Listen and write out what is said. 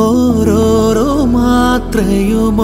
ഓരോരോ മാത്രയും